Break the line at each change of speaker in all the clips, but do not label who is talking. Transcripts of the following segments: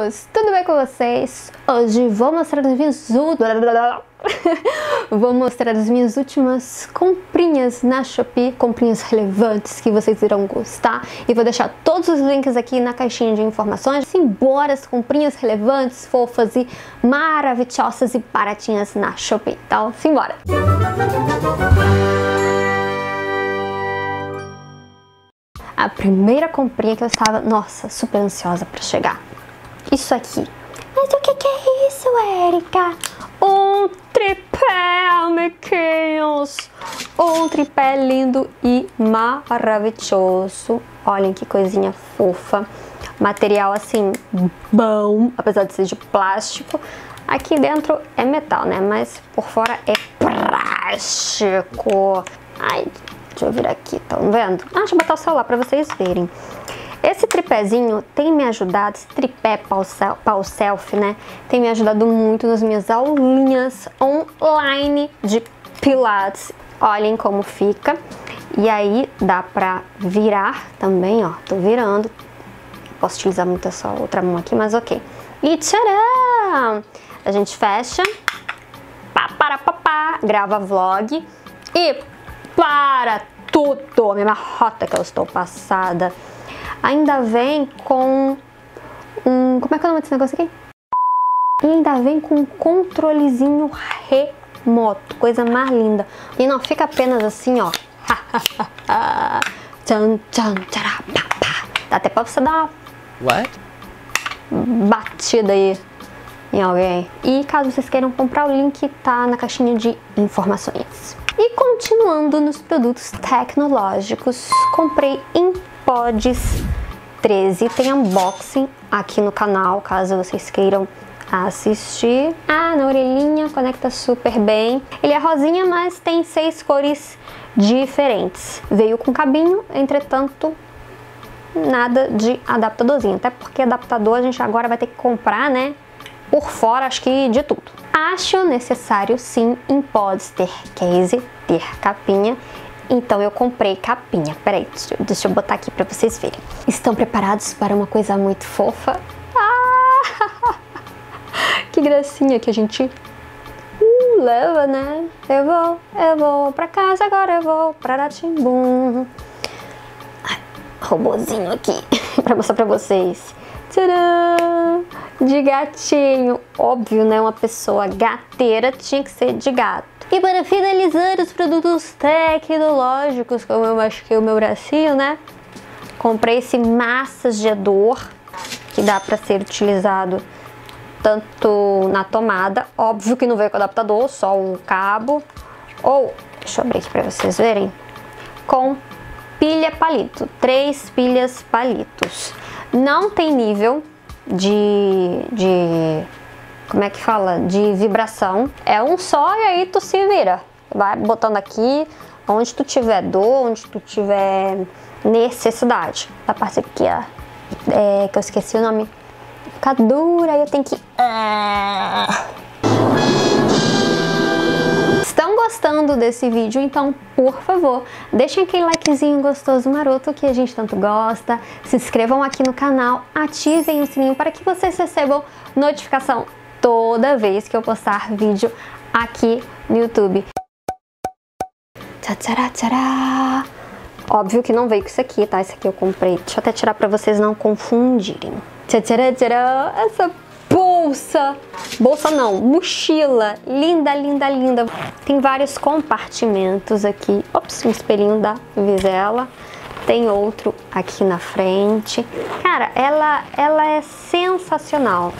amigos, tudo bem com vocês? Hoje vou mostrar as minhas vou mostrar as minhas últimas comprinhas na Shopee, comprinhas relevantes que vocês irão gostar e vou deixar todos os links aqui na caixinha de informações. Simbora as comprinhas relevantes, fofas e maravilhosas e baratinhas na Shopee. Então, simbora! a primeira comprinha que eu estava, nossa, super ansiosa para chegar. Isso aqui. Mas o que, que é isso, Erika? Um tripé, amiguinhos! Um tripé lindo e maravilhoso. Olhem que coisinha fofa. Material assim, bom, apesar de ser de plástico. Aqui dentro é metal, né? Mas por fora é plástico. Ai, Deixa eu virar aqui, estão vendo? Ah, deixa eu botar o celular para vocês verem. Esse tripézinho tem me ajudado, esse tripé pau self, né? Tem me ajudado muito nas minhas aulinhas online de pilates. Olhem como fica. E aí dá pra virar também, ó. Tô virando. Posso utilizar muito essa outra mão aqui, mas ok. E tcharam! A gente fecha. Pá, para, pá, pá, grava vlog. E para tudo, a mesma rota que eu estou passada. Ainda vem com um. Como é que é o nome desse negócio aqui? E ainda vem com um controlezinho remoto, coisa mais linda. E não fica apenas assim, ó. tchan, tchan, tchará, pá, pá. Dá até pra você dar uma What? batida aí em alguém. E caso vocês queiram comprar, o link tá na caixinha de informações. E continuando nos produtos tecnológicos, comprei em Pods 13, tem unboxing aqui no canal, caso vocês queiram assistir. Ah, na orelhinha, conecta super bem. Ele é rosinha, mas tem seis cores diferentes. Veio com cabinho, entretanto, nada de adaptadorzinho, até porque adaptador a gente agora vai ter que comprar, né? Por fora, acho que de tudo. Acho necessário sim em pods ter case, ter capinha, então eu comprei capinha. Peraí, deixa, deixa eu botar aqui para vocês verem. Estão preparados para uma coisa muito fofa? Ah! que gracinha que a gente uh, leva, né? Eu vou, eu vou pra casa, agora eu vou pra Ratimbum. Robozinho aqui para mostrar para vocês. Tcharam! De gatinho. Óbvio, né? Uma pessoa gateira tinha que ser de gato. E para finalizar os produtos tecnológicos, como eu machuquei o meu bracinho, né? Comprei esse massageador que dá para ser utilizado tanto na tomada, óbvio que não veio com adaptador, só um cabo, ou, deixa eu abrir aqui para vocês verem, com pilha palito, três pilhas palitos. Não tem nível de, de como é que fala? De vibração. É um só e aí tu se vira. Vai botando aqui onde tu tiver dor, onde tu tiver necessidade. A parte aqui, ó, é, que eu esqueci o nome. Fica dura e eu tenho que... Ah estão gostando desse vídeo, então, por favor, deixem aquele likezinho gostoso maroto que a gente tanto gosta, se inscrevam aqui no canal, ativem o sininho para que vocês recebam notificação toda vez que eu postar vídeo aqui no YouTube. Tcharam. Óbvio que não veio com isso aqui, tá? Isso aqui eu comprei. Deixa eu até tirar pra vocês não confundirem. Tcharam. Essa bolsa, bolsa não, mochila, linda, linda, linda. Tem vários compartimentos aqui. Ops, um espelhinho da Visela. Tem outro aqui na frente. Cara, ela, ela é sensacional.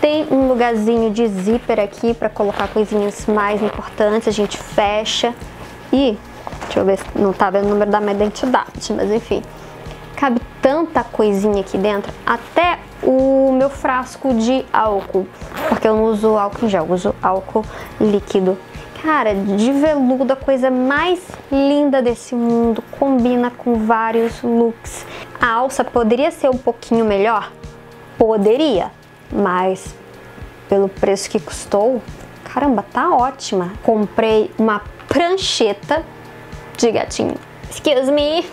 Tem um lugarzinho de zíper aqui para colocar coisinhas mais importantes. A gente fecha e deixa eu ver se não tá vendo o número da minha identidade, mas enfim. Cabe tanta coisinha aqui dentro, até o meu frasco de álcool, porque eu não uso álcool em gel, uso álcool líquido. Cara, de veludo, a coisa mais linda desse mundo, combina com vários looks. A alça poderia ser um pouquinho melhor? Poderia, mas pelo preço que custou, caramba, tá ótima. Comprei uma prancheta de gatinho. Excuse me!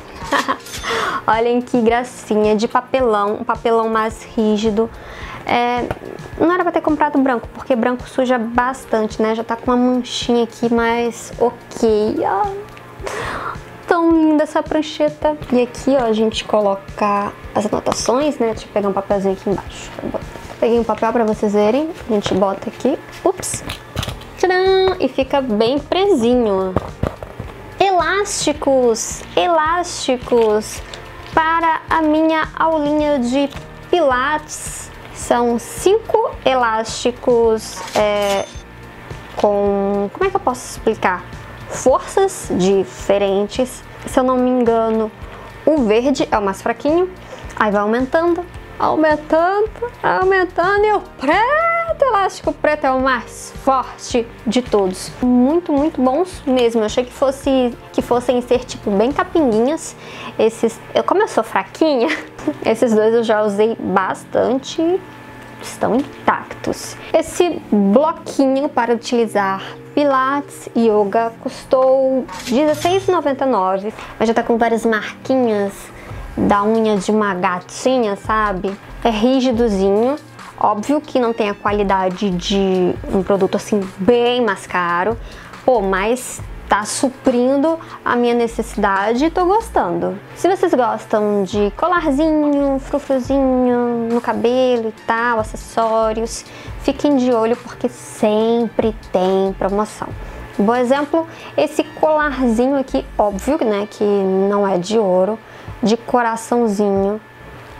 Olhem que gracinha de papelão, um papelão mais rígido. É, não era pra ter comprado branco, porque branco suja bastante, né? Já tá com uma manchinha aqui, mas ok. Tão linda essa prancheta. E aqui, ó, a gente coloca as anotações, né? Deixa eu pegar um papelzinho aqui embaixo. Peguei um papel pra vocês verem. A gente bota aqui. Ups. Tcharam! E fica bem presinho. Elásticos, elásticos para a minha aulinha de pilates. São cinco elásticos é, com... como é que eu posso explicar? Forças diferentes. Se eu não me engano, o verde é o mais fraquinho. Aí vai aumentando, aumentando, aumentando e o preto, elástico preto é o mais forte de todos. Muito, muito bons mesmo. Eu achei que, fosse, que fossem ser tipo bem capinguinhas. Esses, eu, como eu sou fraquinha, esses dois eu já usei bastante estão intactos. Esse bloquinho para utilizar Pilates Yoga custou R$16,99, mas já tá com várias marquinhas da unha de uma gatinha, sabe? É rígidozinho. Óbvio que não tem a qualidade de um produto assim bem mais caro, pô, mas tá suprindo a minha necessidade e tô gostando. Se vocês gostam de colarzinho, frufruzinho no cabelo e tal, acessórios, fiquem de olho porque sempre tem promoção. Bom exemplo, esse colarzinho aqui, óbvio, né, que não é de ouro, de coraçãozinho,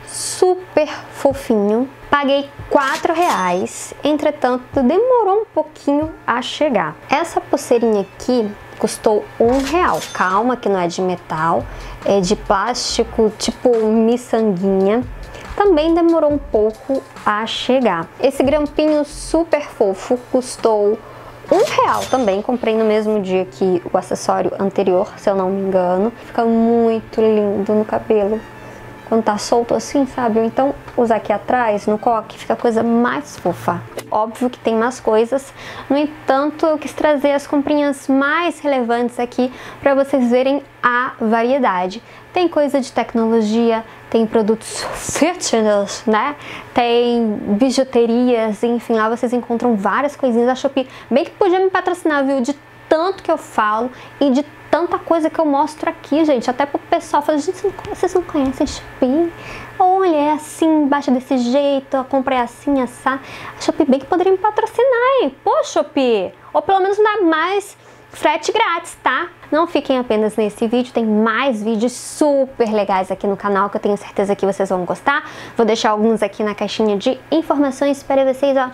super fofinho. Paguei quatro reais, entretanto demorou um pouquinho a chegar. Essa pulseirinha aqui custou um real. Calma que não é de metal, é de plástico tipo miçanguinha. Também demorou um pouco a chegar. Esse grampinho super fofo custou um real também, comprei no mesmo dia que o acessório anterior, se eu não me engano. Fica muito lindo no cabelo quando tá solto assim, sabe? Então usar aqui atrás, no coque, fica a coisa mais fofa. Óbvio que tem mais coisas, no entanto, eu quis trazer as comprinhas mais relevantes aqui para vocês verem a variedade. Tem coisa de tecnologia, tem produtos fitness, né? Tem bijuterias, enfim, lá vocês encontram várias coisinhas da Shopee. Bem que podia me patrocinar, viu? De tanto que eu falo e de tanta coisa que eu mostro aqui, gente. Até pro pessoal falar, gente, vocês não conhecem Shopee? Olha, é assim, baixa desse jeito, eu comprei assim, essa. A Shopee que poderia me patrocinar, hein? Pô, Shopee! Ou pelo menos dar mais frete grátis, tá? Não fiquem apenas nesse vídeo, tem mais vídeos super legais aqui no canal que eu tenho certeza que vocês vão gostar. Vou deixar alguns aqui na caixinha de informações para vocês, ó,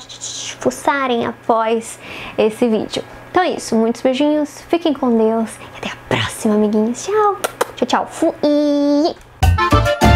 fuçarem após esse vídeo. Então é isso, muitos beijinhos, fiquem com Deus e até a próxima, amiguinhos. Tchau, tchau, tchau. Fui!